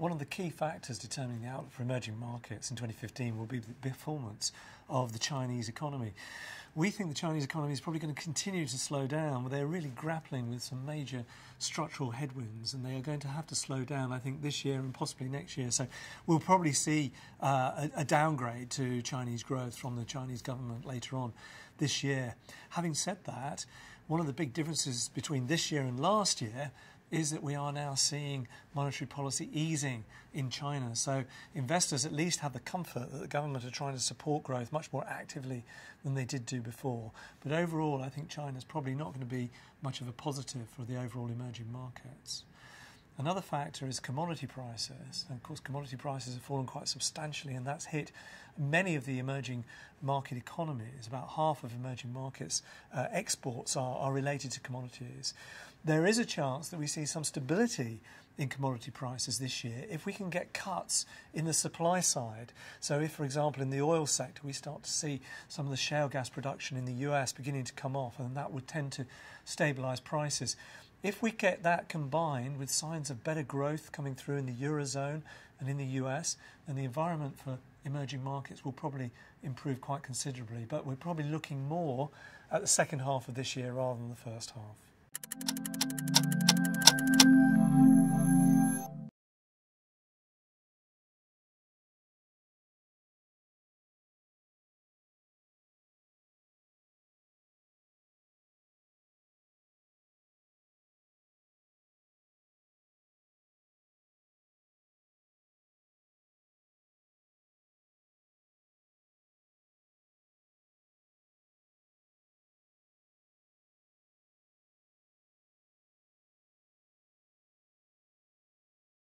One of the key factors determining the outlook for emerging markets in 2015 will be the performance of the Chinese economy. We think the Chinese economy is probably going to continue to slow down, but they're really grappling with some major structural headwinds, and they are going to have to slow down, I think, this year and possibly next year. So we'll probably see uh, a, a downgrade to Chinese growth from the Chinese government later on this year. Having said that, one of the big differences between this year and last year is that we are now seeing monetary policy easing in China. So investors at least have the comfort that the government are trying to support growth much more actively than they did do before. But overall, I think China is probably not going to be much of a positive for the overall emerging markets. Another factor is commodity prices. And of course, commodity prices have fallen quite substantially, and that's hit many of the emerging market economies. About half of emerging markets' uh, exports are, are related to commodities. There is a chance that we see some stability in commodity prices this year if we can get cuts in the supply side. So, if, for example, in the oil sector we start to see some of the shale gas production in the US beginning to come off, and that would tend to stabilize prices. If we get that combined with signs of better growth coming through in the Eurozone and in the US, then the environment for emerging markets will probably improve quite considerably. But we're probably looking more at the second half of this year rather than the first half.